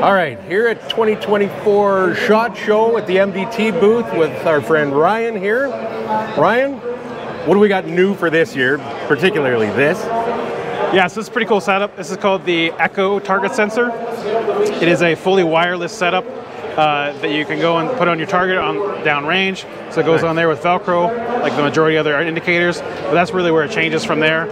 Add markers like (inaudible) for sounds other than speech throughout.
All right, here at 2024 SHOT Show at the MDT booth with our friend Ryan here. Ryan, what do we got new for this year, particularly this? Yeah, so this is a pretty cool setup. This is called the Echo Target Sensor. It is a fully wireless setup uh, that you can go and put on your target on downrange. So it goes Nice. on there with Velcro, like the majority of other indicators. But that's really where it changes from there.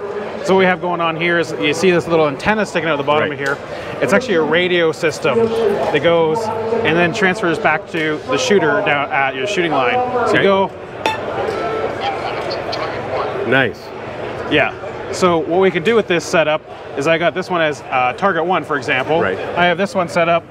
So what we have going on here is you see this little antenna sticking out the bottom Right. of here. It's actually a radio system that goes and then transfers back to the shooter down at your shooting line. So Okay. you go, Nice. Yeah. So what we can do with this setup is I got this one as uh, target one, for example. Right. I have this one set up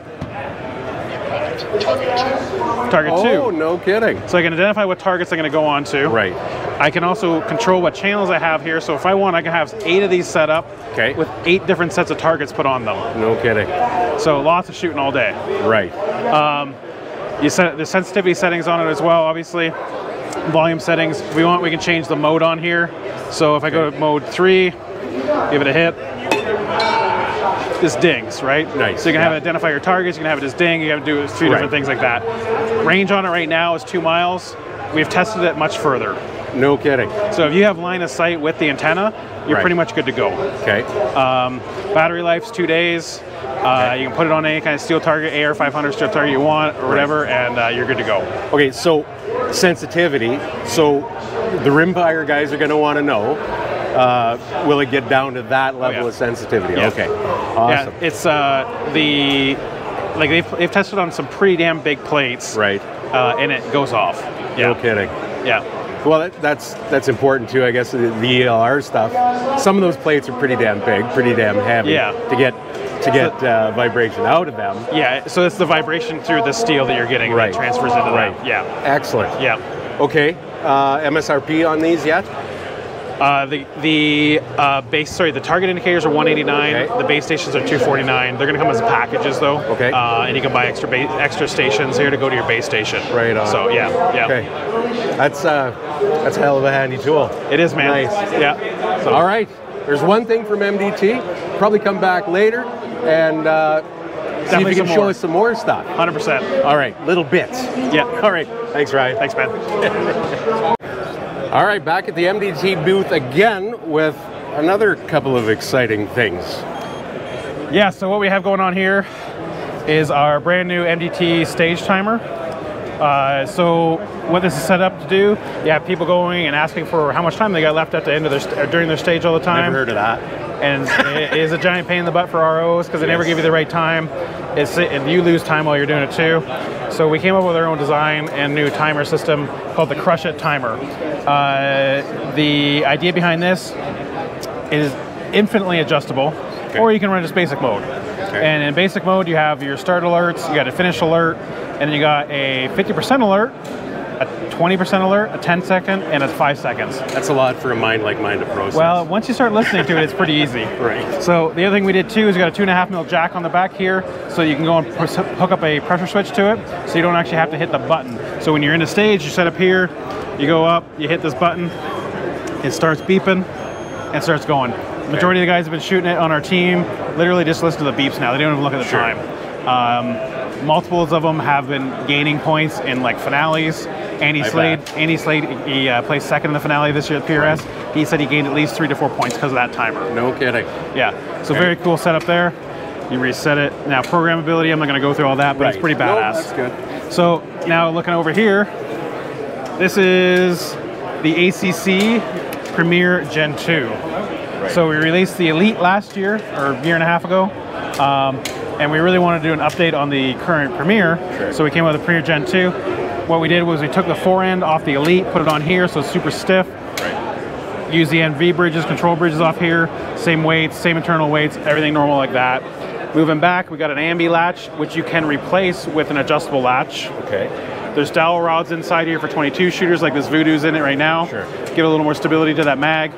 target two. Oh, two. no kidding. So I can identify what targets I'm going to go on to. Right. I can also control what channels I have here. So if I want, I can have eight of these set up Okay. with eight different sets of targets put on them. No kidding. So lots of shooting all day. Right. Um, you set the sensitivity settings on it as well, obviously. Volume settings. If we want, we can change the mode on here. So if I go to mode three, give it a hit. This dings, right? Nice, So you can have it identify your targets. You can have it as ding. You can do a few Right. different things like that. Range on it right now is two miles. We've tested it much further. No kidding. So if you have line of sight with the antenna, you're Right. pretty much good to go. Okay. Um, battery life's two days. Uh, you can put it on any kind of steel target, AR 500 steel target you want, or whatever, and uh, you're good to go. Okay, so sensitivity. So the rim rimfire guys are going to want to know uh, will it get down to that level Oh, yeah. of sensitivity? Yeah. Okay. Awesome. Yeah, it's uh, the like they've, they've tested on some pretty damn big plates, Right. Uh, and it goes off. Yeah, No kidding. yeah, Well, that, that's that's important too. I guess the, the ELR stuff. Some of those plates are pretty damn big, pretty damn heavy. Yeah. To get to get uh, vibration out of them. yeah. So it's the vibration through the steel that you're getting Right. that transfers into Right. that. Yeah, Excellent. yeah. Okay. Uh, MSRP on these yet? Uh, the the uh, base, sorry, the target indicators are 189. Okay. The base stations are 249. They're going to come as packages though. Okay. Uh, and you can buy extra ba- extra stations here to go to your base station. Right on. So yeah, yeah. Okay. That's uh, that's a hell of a handy tool. It is, man. Nice. Yeah. So All right. There's one thing from MDT. Probably come back later and uh, see if you can show more. us some more stuff. 100. percent All right. Little bits. Yeah. All right. Thanks, Ryan. Thanks, man. (laughs) All right, back at the MDT booth again with another couple of exciting things. Yeah, so what we have going on here is our brand new MDT stage timer. Uh, so what this is set up to do, you have people going and asking for how much time they got left at the end of their st- during their stage all the time. Never heard of that. and it is a giant pain in the butt for ROs because they never give you the right time. It's and you lose time while you're doing it too. So we came up with our own design and new timer system called the Crush It Timer. Uh, the idea behind this is infinitely adjustable, or you can run just basic mode. And in basic mode, you have your start alerts, you got a finish alert, and then you got a 50% alert, a 20% alert, a 10 second, and a 5 seconds. That's a lot for a mind like mine to process. Well, once you start listening to it, it's pretty easy. (laughs) Right. So the other thing we did too is we got a two and a half mil jack on the back here, so you can go and hook up a pressure switch to it, so you don't actually have to hit the button. So when you're in a stage, you set up here, you go up, you hit this button, it starts beeping, and starts going. Majority of the guys have been shooting it on our team. Literally just listen to the beeps now. They don't even look at the Sure. time. Um, multiples of them have been gaining points in like finales. Andy I Slade, bet. Andy Slade, he uh, placed second in the finale this year at PRS. He said he gained at least three to four points because of that timer. no kidding. Yeah, so Okay. very cool setup there. You reset it. Now programmability, I'm not going to go through all that, but it's Right. pretty No, badass. that's good. So now looking over here, this is the ACC Premier Gen 2. So we released the Elite last year or a year and a half ago, um, and we really wanted to do an update on the current Premier. Sure. So we came up with the Premier Gen 2. What we did was we took the fore end off the Elite, put it on here, so it's super stiff. Use the NV bridges, control bridges off here, same weights, same internal weights, everything normal like that. Moving back, we got an ambi latch, which you can replace with an adjustable latch. Okay. There's dowel rods inside here for 22 shooters, like this Vudoo's in it right now. Sure. Give a little more stability to that mag.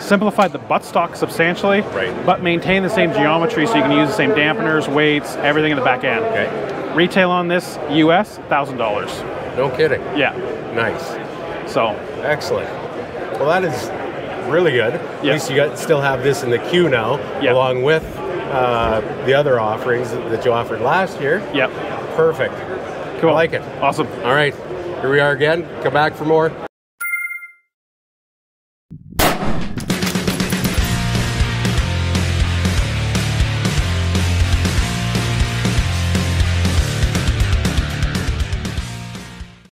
Simplified the buttstock substantially, Right. but maintain the same geometry so you can use the same dampeners, weights, everything in the back end. Okay. Retail on this US $1,000. No kidding. Yeah. Nice. So Excellent. Well, that is really good. At Yeah. least you got still have this in the queue now, Yeah. along with uh, the other offerings that you offered last year. Yep. Perfect. Cool. I like it. Awesome. All right, here we are again. Come back for more.